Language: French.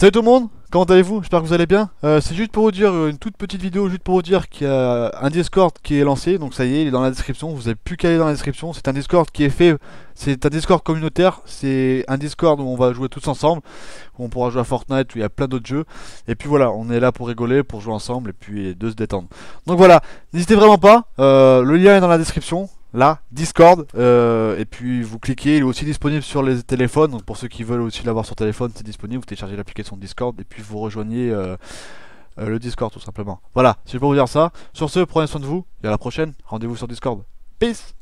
Salut tout le monde, comment allez-vous? J'espère que vous allez bien. Euh, c'est juste pour vous dire, une toute petite vidéo, juste pour vous dire qu'il y a un Discord qui est lancé, donc ça y est, il est dans la description, vous n'avez plus qu'à aller dans la description. C'est un Discord qui est fait, c'est un Discord communautaire, c'est un Discord où on va jouer tous ensemble, où on pourra jouer à Fortnite, où il y a plein d'autres jeux. Et puis voilà, on est là pour rigoler, pour jouer ensemble et puis de se détendre. Donc voilà, n'hésitez vraiment pas, euh, le lien est dans la description là, Discord, euh, et puis vous cliquez, il est aussi disponible sur les téléphones, pour ceux qui veulent aussi l'avoir sur téléphone, c'est disponible, vous téléchargez l'application Discord, et puis vous rejoignez euh, euh, le Discord tout simplement. Voilà, je peux vous dire ça. Sur ce, prenez soin de vous, et à la prochaine, rendez-vous sur Discord. Peace